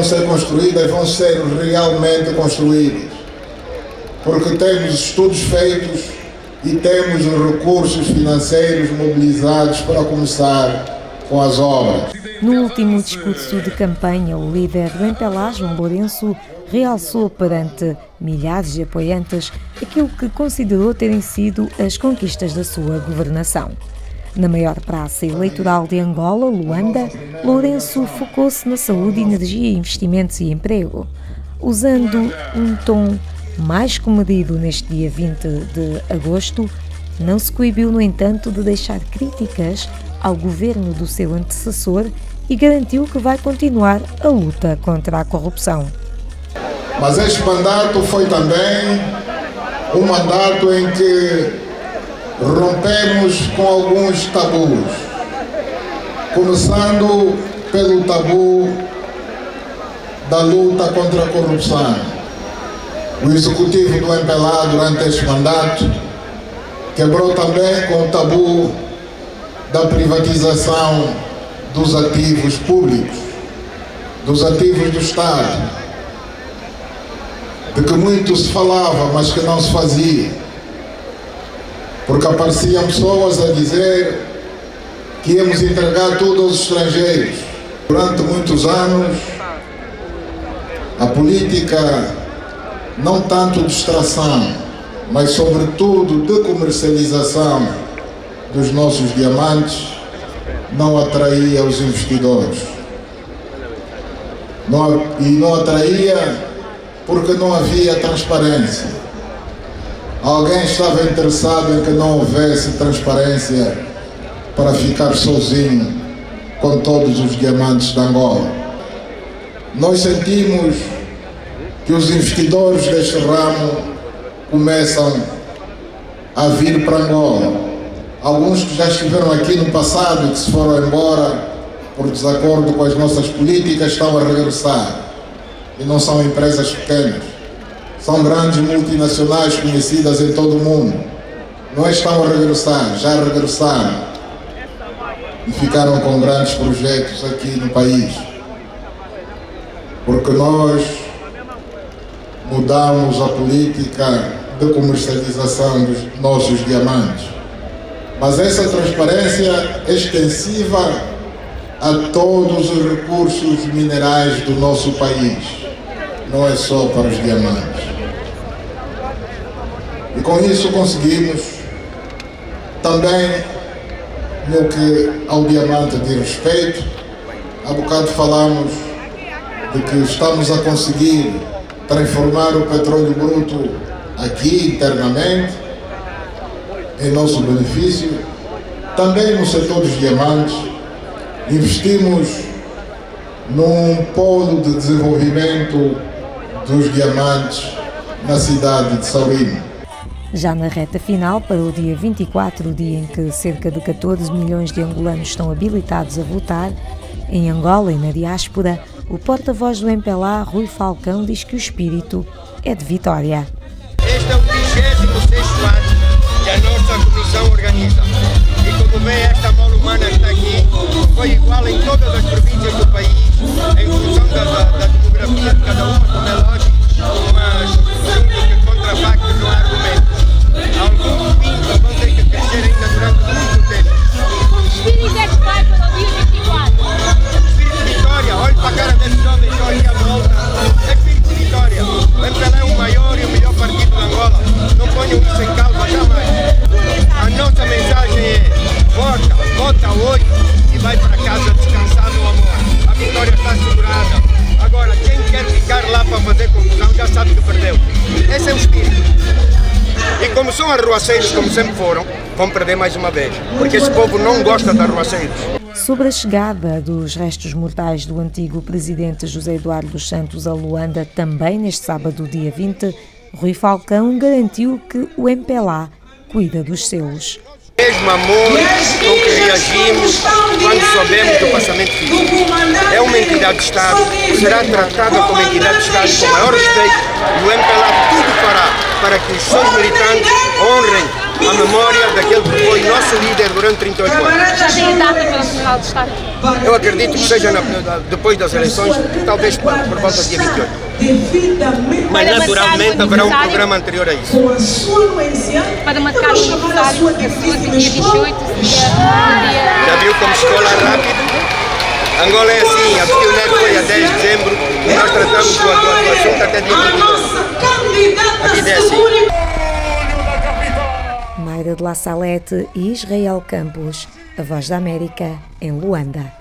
vão ser construídas vão ser realmente construídas. Porque temos estudos feitos e temos os recursos financeiros mobilizados para começar com as obras. No último discurso de campanha, o líder do MPLA, João Lourenço, realçou perante milhares de apoiantes aquilo que considerou terem sido as conquistas da sua governação. Na maior praça eleitoral de Angola, Luanda, Lourenço focou-se na saúde, energia, investimentos e emprego, usando um tom mais comedido neste dia 20 de agosto, não se coibiu, no entanto, de deixar críticas ao governo do seu antecessor e garantiu que vai continuar a luta contra a corrupção. Mas este mandato foi também um mandato em que rompemos com alguns tabus, começando pelo tabu da luta contra a corrupção. O executivo do MPLA durante este mandato quebrou também com o tabu da privatização dos ativos públicos, dos ativos do Estado, de que muito se falava, mas que não se fazia. Porque apareciam pessoas a dizer que íamos entregar tudo aos estrangeiros. Durante muitos anos, a política, não tanto de extração, mas sobretudo de comercialização dos nossos diamantes, não atraía os investidores. Não, e não atraía porque não havia transparência. Alguém estava interessado em que não houvesse transparência para ficar sozinho com todos os diamantes de Angola. Nós sentimos que os investidores deste ramo começam a vir para Angola Alguns que já estiveram aqui no passado e que se foram embora por desacordo com as nossas políticas estão a regressar. E não são empresas pequenas. São grandes multinacionais conhecidas em todo o mundo. Não estão a regressar, já regressaram. E ficaram com grandes projetos aqui no país. Porque nós mudamos a política de comercialização dos nossos diamantes mas essa transparência é extensiva a todos os recursos minerais do nosso país, não é só para os diamantes. E com isso conseguimos também no que ao diamante diz respeito, há bocado falamos de que estamos a conseguir transformar o petróleo bruto aqui internamente em nosso benefício. Também no setor dos diamantes, investimos num polo de desenvolvimento dos diamantes na cidade de Saurino. Já na reta final, para o dia 24, o dia em que cerca de 14 milhões de angolanos estão habilitados a votar, em Angola e na diáspora, o porta-voz do MPLA, Rui Falcão, diz que o espírito é de vitória. Este é o 26 ano que a nossa comissão organiza. E como vê, esta bola humana está aqui, foi igual em todas as O espírito. E como são arruaceiros, como sempre foram, vão perder mais uma vez. Porque esse povo não gosta de arruaceiros. Sobre a chegada dos restos mortais do antigo presidente José Eduardo dos Santos a Luanda, também neste sábado, dia 20, Rui Falcão garantiu que o MPLA cuida dos seus. Mesmo amor com que reagimos quando soubemos do passamento físico. É uma entidade de Estado, será tratada como entidade de Estado com maior respeito e o MPLA para que os seus militantes honrem a memória daquele que foi nosso líder durante 38 anos. Já tem data para o de Estado? Eu acredito que seja na, depois das eleições, talvez por, por volta do dia 28. Mas naturalmente haverá um programa anterior a isso. Para marcar o aniversário da sua dia 28, dia... Já viu como escola rápido? Angola é assim, a pioneira foi a 10 de dezembro e nós tratamos do, assunto até dia 22. Aqui desce. Mayra de La Salete e Israel Campos, a voz da América, em Luanda.